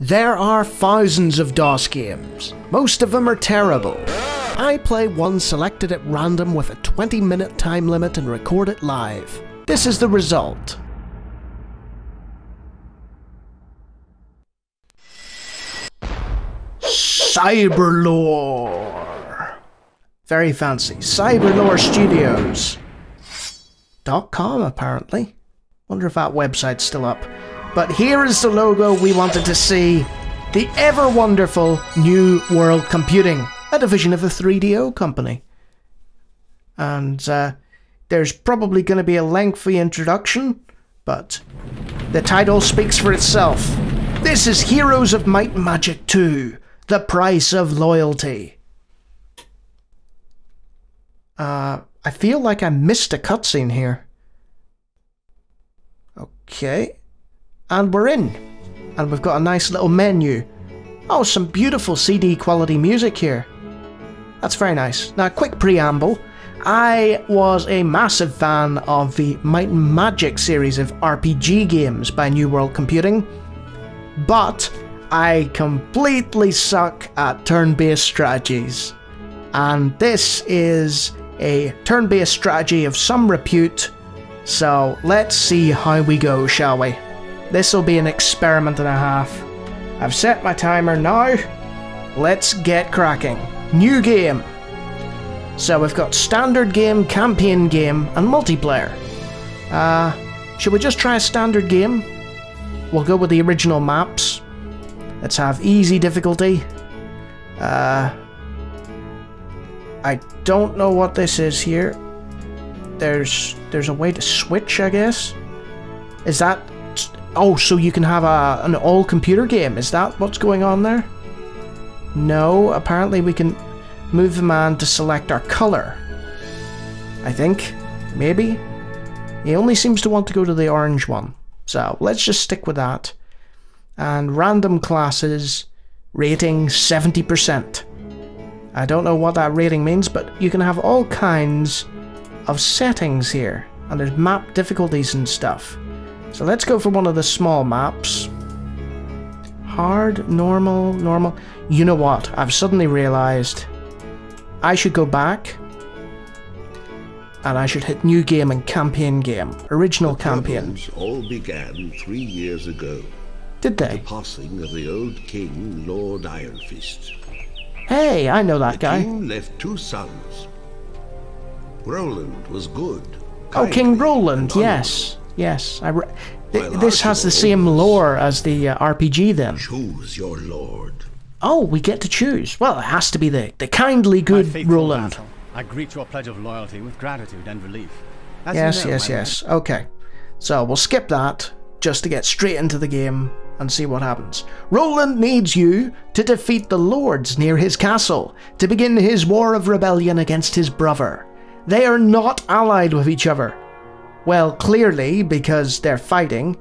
There are thousands of DOS games. Most of them are terrible. I play one selected at random with a 20 minute time limit and record it live. This is the result. Cyberlore. Very fancy. Cyberlore Studios. Com apparently. Wonder if that website's still up. But here is the logo we wanted to see. The ever wonderful New World Computing, a division of the 3DO company. And uh, there's probably going to be a lengthy introduction, but the title speaks for itself. This is Heroes of Might and Magic 2 The Price of Loyalty. Uh, I feel like I missed a cutscene here. Okay. And we're in. And we've got a nice little menu. Oh, some beautiful CD quality music here. That's very nice. Now, quick preamble. I was a massive fan of the Might and Magic series of RPG games by New World Computing, but I completely suck at turn-based strategies. And this is a turn-based strategy of some repute, so let's see how we go, shall we? This will be an experiment and a half. I've set my timer now. Let's get cracking. New game. So we've got standard game, campaign game, and multiplayer. Uh, should we just try a standard game? We'll go with the original maps. Let's have easy difficulty. Uh, I don't know what this is here. There's there's a way to switch, I guess. Is that Oh, so you can have a an all-computer game. Is that what's going on there? No, apparently we can move the man to select our colour. I think. Maybe. He only seems to want to go to the orange one. So, let's just stick with that. And random classes, rating 70%. I don't know what that rating means, but you can have all kinds of settings here. And there's map difficulties and stuff. So let's go for one of the small maps. Hard, normal, normal. You know what? I've suddenly realized I should go back and I should hit new game and campaign game. Original the campaign. all began three years ago. Did they? The passing of the old king, Lord Iron Fist. Hey, I know that the guy. king left two sons. Roland was good. Oh, King Roland, and yes. Yes, I re- th- While this has the same lore as the uh, RPG then. Choose your lord. Oh, we get to choose. Well, it has to be the, the kindly good faithful Roland. vassal, I greet your pledge of loyalty with gratitude and relief. As you Yes, know, yes, my yes. Okay. So we'll skip that just to get straight into the game and see what happens. Roland needs you to defeat the lords near his castle to begin his war of rebellion against his brother. They are not allied with each other. Well, clearly, because they're fighting.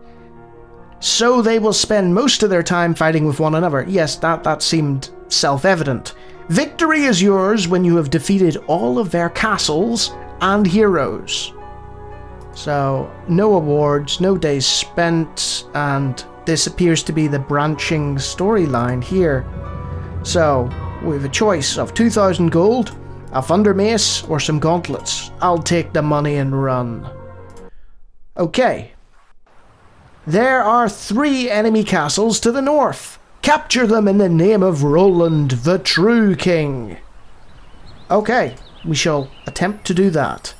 So they will spend most of their time fighting with one another. Yes, that, that seemed self evident. Victory is yours when you have defeated all of their castles and heroes. So, no awards, no days spent, and this appears to be the branching storyline here. So, we have a choice of 2,000 gold, a thunder mace, or some gauntlets. I'll take the money and run. Okay. There are three enemy castles to the north. Capture them in the name of Roland, the true king. Okay, we shall attempt to do that.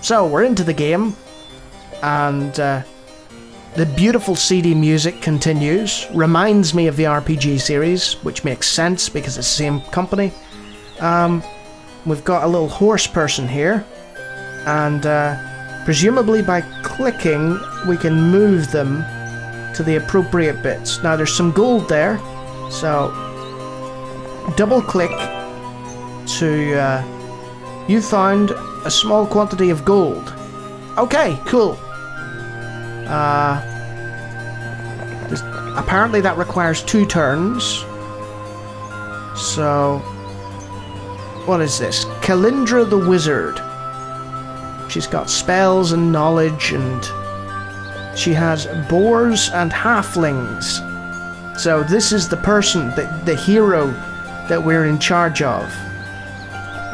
So, we're into the game, and uh, the beautiful CD music continues. Reminds me of the RPG series, which makes sense because it's the same company. Um, we've got a little horse person here, and uh, presumably by clicking, we can move them to the appropriate bits. Now, there's some gold there, so double click to. Uh, you found a small quantity of gold. Okay, cool. Uh, apparently that requires two turns. So, what is this? Kalindra the Wizard. She's got spells and knowledge, and she has boars and halflings. So this is the person, the, the hero that we're in charge of.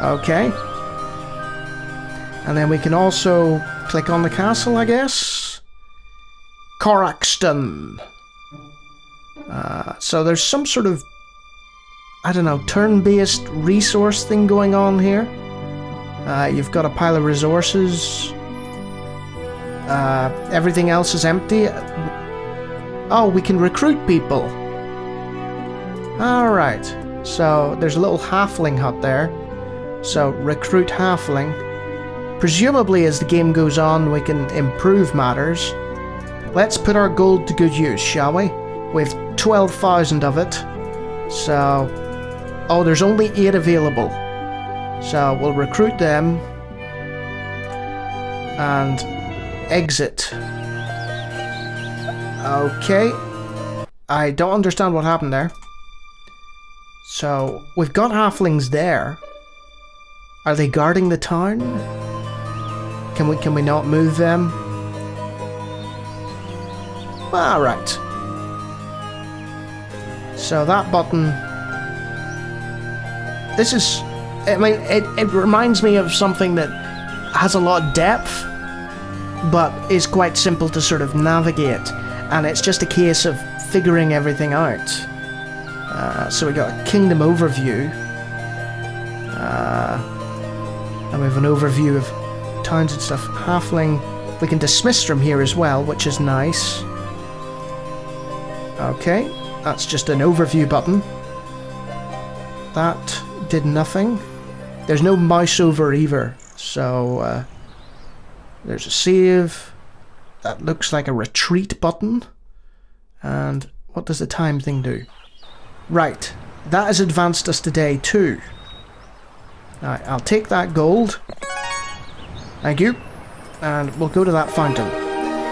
Okay. And then we can also click on the castle, I guess. Coraxton. Uh, so there's some sort of, I don't know, turn-based resource thing going on here. Uh, you've got a pile of resources. Uh, everything else is empty. Oh, we can recruit people. Alright. So, there's a little halfling hut there. So, recruit halfling. Presumably, as the game goes on, we can improve matters. Let's put our gold to good use, shall we? With 12,000 of it. So... Oh, there's only 8 available. So, we'll recruit them. And exit. Okay. I don't understand what happened there. So, we've got halflings there. Are they guarding the town? Can we can we not move them? Alright. So that button This is I mean it, it reminds me of something that has a lot of depth but is quite simple to sort of navigate and it's just a case of figuring everything out. Uh, so we got a kingdom overview. Uh, and we have an overview of towns and stuff. Halfling, we can dismiss from here as well, which is nice. Okay, that's just an overview button. That did nothing. There's no mouse over either, so uh, there's a save. That looks like a retreat button. And what does the time thing do? Right, that has advanced us today too. Right, I'll take that gold. Thank you. And we'll go to that fountain.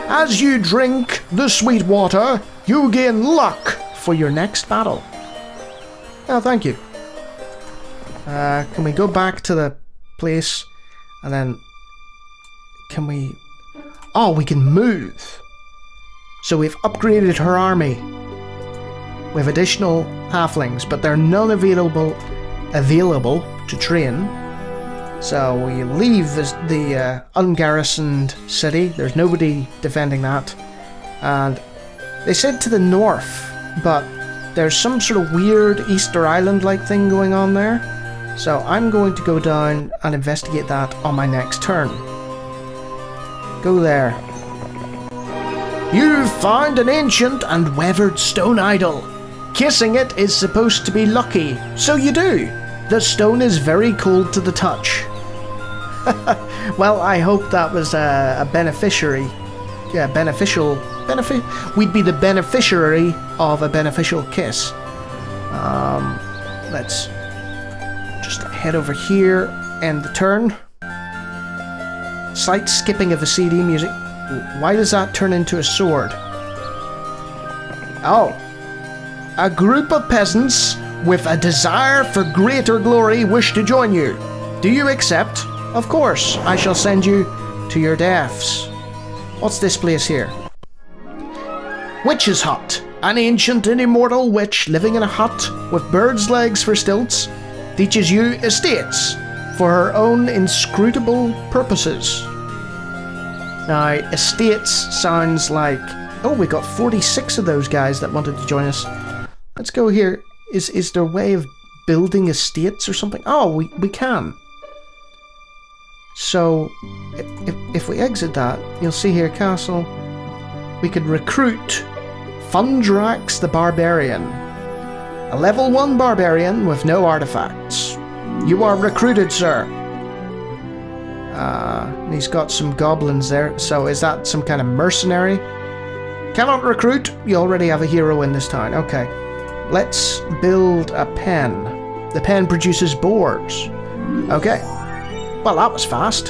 As you drink the sweet water, you gain luck for your next battle. Oh, thank you. Uh, can we go back to the place and then can we... Oh, we can move. So we've upgraded her army. We have additional halflings, but they're none available available to train. So we leave the, the uh, ungarrisoned city. There's nobody defending that. And they said to the north, but there's some sort of weird Easter Island-like thing going on there. So I'm going to go down and investigate that on my next turn. Go there. You've found an ancient and weathered stone idol. Kissing it is supposed to be lucky, so you do. The stone is very cold to the touch. well, I hope that was a, a beneficiary. Yeah, beneficial. Benefi- We'd be the beneficiary of a beneficial kiss. Um, let's head over here, and the turn. Slight skipping of the CD music. Why does that turn into a sword? Oh. A group of peasants with a desire for greater glory wish to join you. Do you accept? Of course, I shall send you to your deaths. What's this place here? Witch's Hut. An ancient and immortal witch living in a hut with bird's legs for stilts teaches you estates for her own inscrutable purposes. Now, estates sounds like. Oh, we got 46 of those guys that wanted to join us. Let's go here. Is is there a way of building estates or something? Oh, we, we can. So, if, if we exit that, you'll see here castle. We could recruit Fundrax the Barbarian. A level 1 barbarian with no artifacts. You are recruited, sir. Uh, he's got some goblins there, so is that some kind of mercenary? Cannot recruit, you already have a hero in this town. Okay. Let's build a pen. The pen produces boars. Okay. Well, that was fast.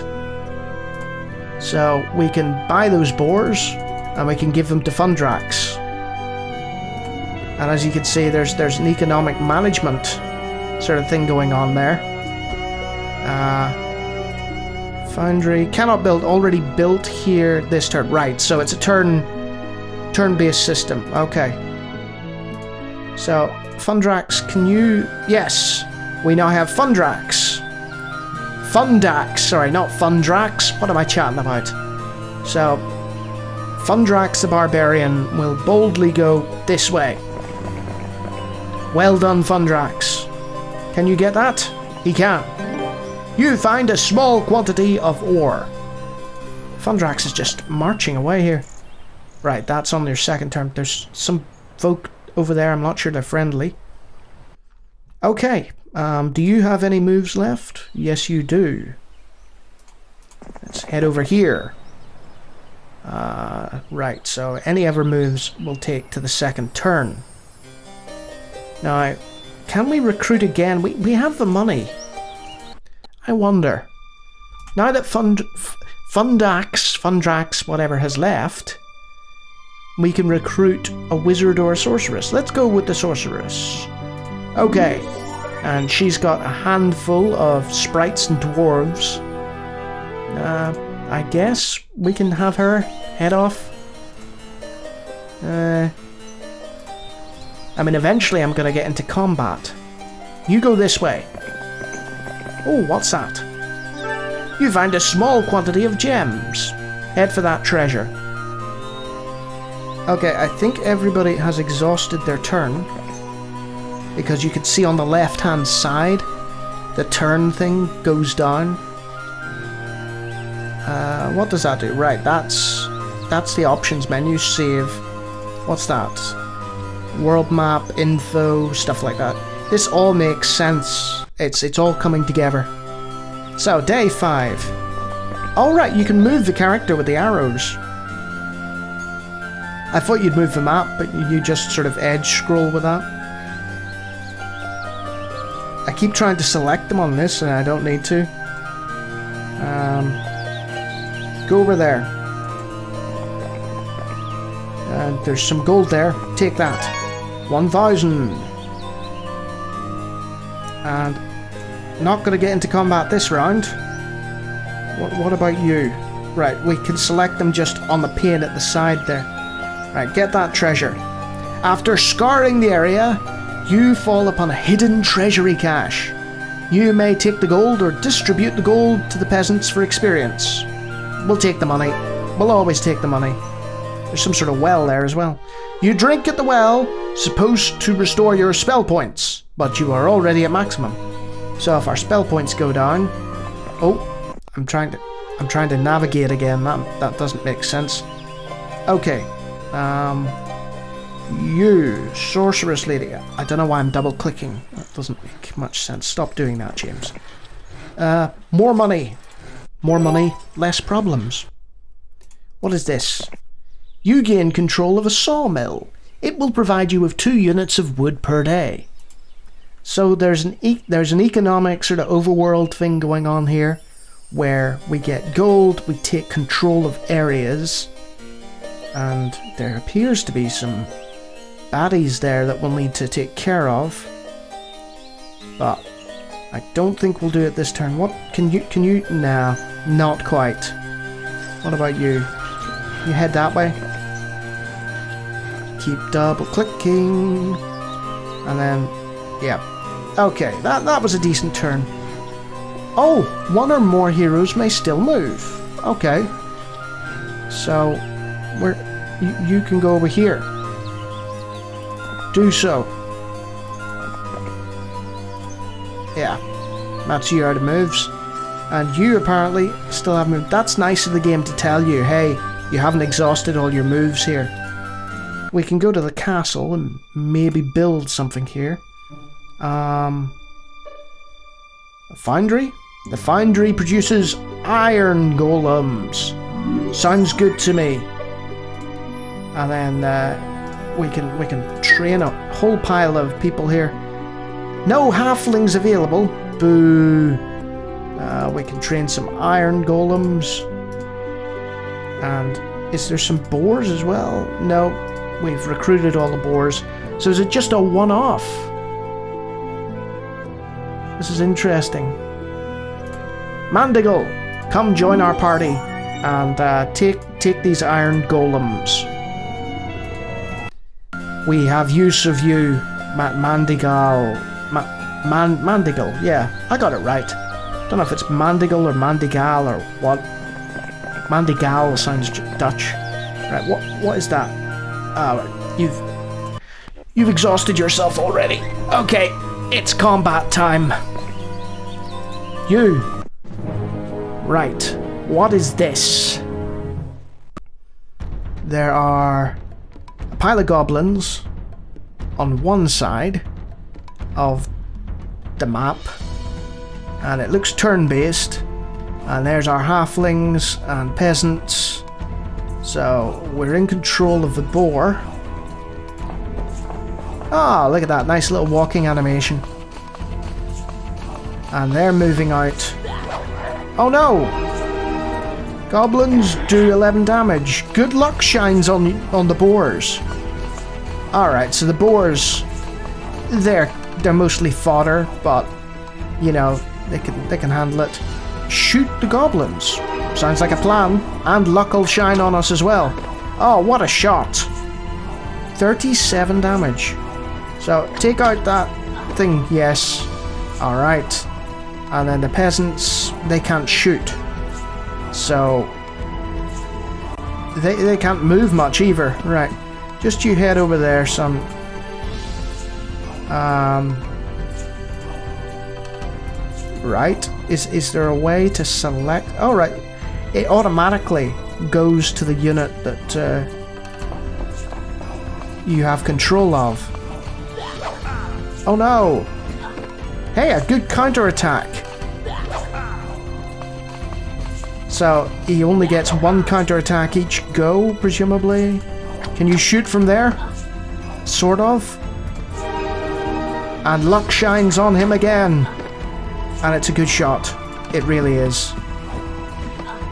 So we can buy those boars and we can give them to Fundrax. And as you can see, there's there's an economic management sort of thing going on there. Uh, Foundry cannot build already built here this turn. Right, so it's a turn turn-based system. Okay. So, Fundrax, can you... Yes, we now have Fundrax. Fundax, sorry, not Fundrax. What am I chatting about? So, Fundrax the Barbarian will boldly go this way. Well done, Fundrax. Can you get that? He can. You find a small quantity of ore. Fundrax is just marching away here. Right, that's on their second turn. There's some folk over there. I'm not sure they're friendly. Okay, um, do you have any moves left? Yes, you do. Let's head over here. Uh, right, so any other moves will take to the second turn. Now, can we recruit again? We, we have the money. I wonder. Now that Fund, Fundax, Fundrax, whatever, has left, we can recruit a wizard or a sorceress. Let's go with the sorceress. Okay. And she's got a handful of sprites and dwarves. Uh, I guess we can have her head off. Uh, I mean, eventually I'm going to get into combat. You go this way. Oh, what's that? You find a small quantity of gems. Head for that treasure. Okay, I think everybody has exhausted their turn. Because you can see on the left-hand side, the turn thing goes down. Uh, what does that do? Right, that's that's the options menu. Save. What's that? World map, info, stuff like that. This all makes sense. It's it's all coming together. So day five. All right, you can move the character with the arrows. I thought you'd move the map, but you just sort of edge scroll with that. I keep trying to select them on this, and I don't need to. Um, go over there. And there's some gold there. Take that. 1,000. And not going to get into combat this round. What, what about you? Right, we can select them just on the pane at the side there. Right, get that treasure. After scouring the area, you fall upon a hidden treasury cache. You may take the gold or distribute the gold to the peasants for experience. We'll take the money. We'll always take the money. There's some sort of well there as well. You drink at the well, supposed to restore your spell points, but you are already at maximum. So if our spell points go down... Oh, I'm trying to... I'm trying to navigate again. That, that doesn't make sense. Okay, um, you, sorceress lady. I don't know why I'm double clicking. That doesn't make much sense. Stop doing that, James. Uh, more money. More money, less problems. What is this? You gain control of a sawmill. It will provide you with two units of wood per day. So there's an e there's an economic sort of overworld thing going on here, where we get gold, we take control of areas, and there appears to be some baddies there that we'll need to take care of. But I don't think we'll do it this turn. What can you can you nah, not quite. What about you? You head that way? Keep double clicking. And then yeah. Okay, that that was a decent turn. Oh, one or more heroes may still move. Okay. So where you, you can go over here. Do so. Yeah. Of moves. And you apparently still have moved. That's nice of the game to tell you, hey, you haven't exhausted all your moves here. We can go to the castle and maybe build something here. Um, a foundry? The foundry produces iron golems. Sounds good to me and then uh, we can we can train a whole pile of people here. No halflings available. Boo. Uh, we can train some iron golems. And is there some boars as well? No, we've recruited all the boars. So is it just a one-off? This is interesting. Mandigal, come join our party and uh, take take these iron golems. We have use of you. Ma- Mandigal. Ma- Man- Mandigal, yeah, I got it right. Don't know if it's Mandigal or Mandigal or what. Mandigal sounds J- Dutch. Right, what what is that? Oh, you've you've exhausted yourself already. Okay, it's combat time. You. Right, what is this? There are a pile of goblins on one side of the map, and it looks turn-based. And there's our halflings and peasants. So we're in control of the boar. Ah, look at that nice little walking animation. And they're moving out. Oh no! Goblins do 11 damage. Good luck shines on on the boars. Alright, so the boars they're they're mostly fodder, but you know, they can they can handle it. Shoot the goblins. Sounds like a plan. And luck will shine on us as well. Oh, what a shot. 37 damage. So take out that thing, yes. Alright. And then the peasants, they can't shoot. So they they can't move much either. Right. Just you head over there, son. Um Right. Is is there a way to select oh right. It automatically goes to the unit that uh, you have control of. Oh no! Hey, a good counter-attack! So, he only gets one counter-attack each go, presumably? Can you shoot from there? Sort of? And luck shines on him again! And it's a good shot. It really is.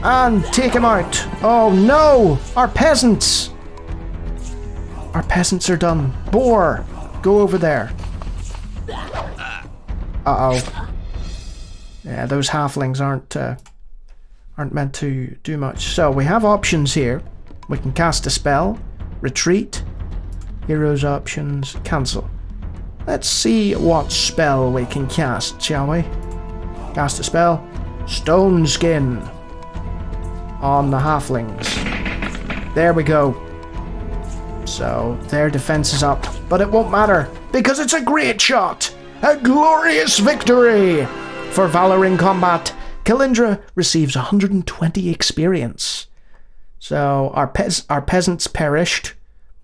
And take him out! Oh no! Our peasants! Our peasants are done. Boar! Go over there. Uh-oh. Yeah, those halflings aren't uh, aren't meant to do much. So we have options here. We can cast a spell, retreat, heroes options, cancel. Let's see what spell we can cast, shall we? Cast a spell. Stone Skin. On the halflings. There we go. So, their defense is up. But it won't matter, because it's a great shot! A glorious victory! For Valor in Combat, Kalindra receives 120 experience. So, our, pez- our peasants perished,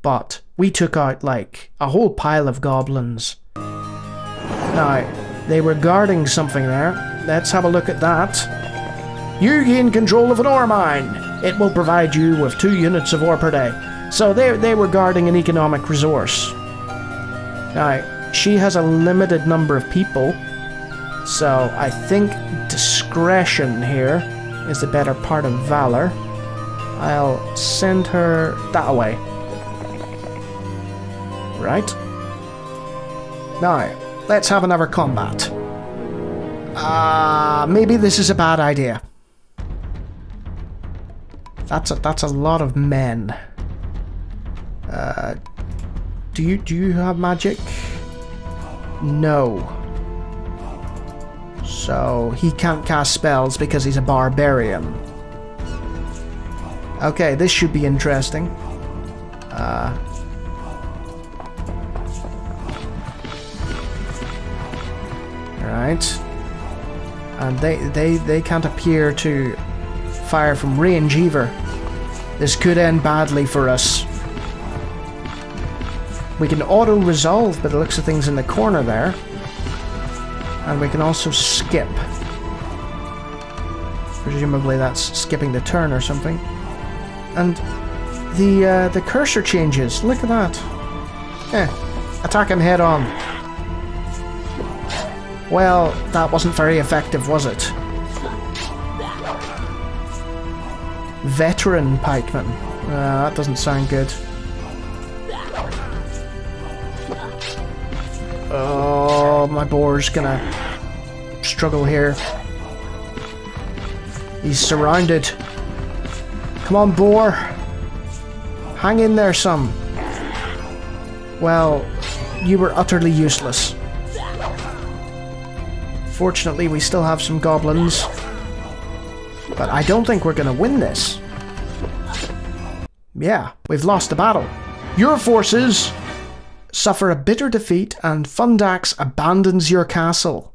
but we took out, like, a whole pile of goblins. Now, they were guarding something there. Let's have a look at that. You gain control of an ore mine. It will provide you with two units of ore per day. So they, they were guarding an economic resource. Now, she has a limited number of people. So I think discretion here is the better part of valor. I'll send her that way. Right. Now, let's have another combat. Ah, maybe this is a bad idea. That's a, that's a lot of men. Uh, do you do you have magic? No. So he can't cast spells because he's a barbarian. Okay, this should be interesting. Uh, right. And they, they, they can't appear to fire from range either. This could end badly for us. We can auto-resolve by the looks of things in the corner there. And we can also skip. Presumably that's skipping the turn or something. And the uh, the cursor changes. Look at that. Eh, attack him head on. Well, that wasn't very effective, was it? Veteran pikeman. Uh, that doesn't sound good. Oh, my boar's gonna struggle here. He's surrounded. Come on, boar. Hang in there some. Well, you were utterly useless. Fortunately, we still have some goblins. But I don't think we're going to win this. Yeah, we've lost the battle. Your forces suffer a bitter defeat and Fundax abandons your castle.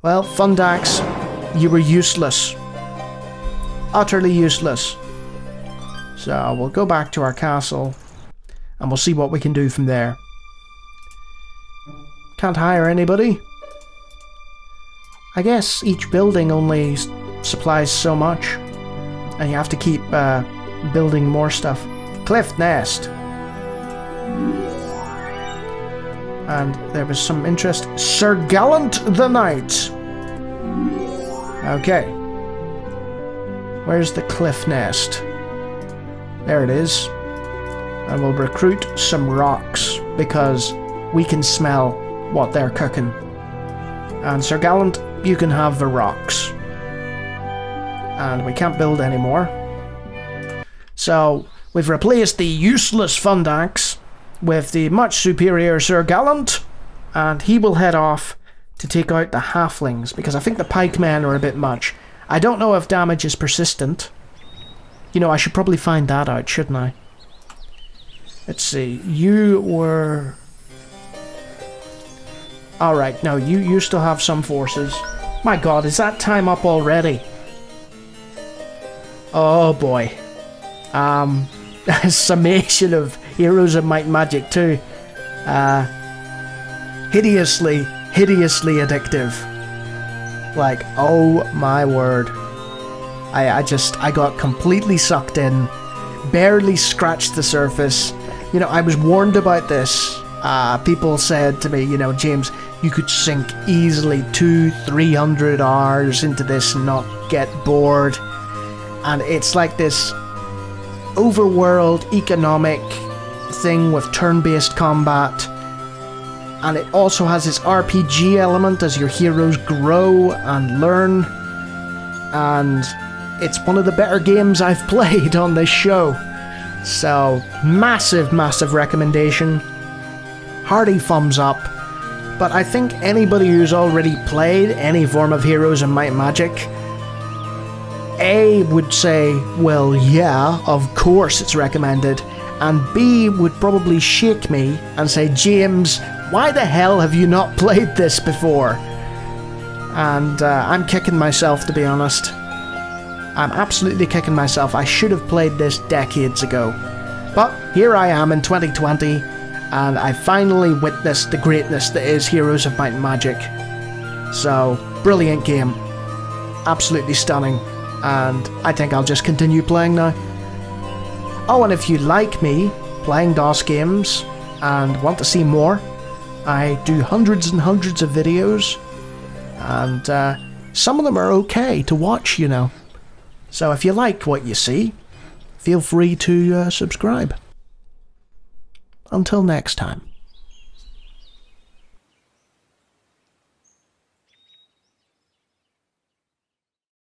Well, Fundax, you were useless. Utterly useless. So we'll go back to our castle and we'll see what we can do from there. Can't hire anybody. I guess each building only supplies so much. And you have to keep uh, building more stuff. Cliff Nest. And there was some interest. Sir Gallant the Knight. Okay. Where's the Cliff Nest? There it is. And we'll recruit some rocks because we can smell what they're cooking. And Sir Gallant, you can have the rocks. And we can't build anymore. So we've replaced the useless Fundax with the much superior Sir Gallant, and he will head off to take out the halflings because I think the pikemen are a bit much. I don't know if damage is persistent. You know, I should probably find that out, shouldn't I? Let's see. You were... Alright, no, you, you still have some forces. My god, is that time up already? Oh boy. Um, summation of Heroes of Might and Magic 2. Uh, hideously, hideously addictive. Like, oh my word. I, I just, I got completely sucked in, barely scratched the surface. You know, I was warned about this. Uh, people said to me, you know, James, you could sink easily two, three hundred hours into this and not get bored. And it's like this overworld economic thing with turn-based combat. And it also has this RPG element as your heroes grow and learn. And it's one of the better games I've played on this show. So massive massive recommendation. Hearty thumbs up but I think anybody who's already played any form of Heroes and Might Magic A would say well yeah of course it's recommended and B would probably shake me and say, James, why the hell have you not played this before? And uh, I'm kicking myself, to be honest. I'm absolutely kicking myself. I should have played this decades ago. But here I am in 2020, and I finally witnessed the greatness that is Heroes of Might and Magic. So, brilliant game. Absolutely stunning. And I think I'll just continue playing now. Oh, and if you like me playing DOS games and want to see more, I do hundreds and hundreds of videos, and uh, some of them are okay to watch, you know. So if you like what you see, feel free to uh, subscribe. Until next time.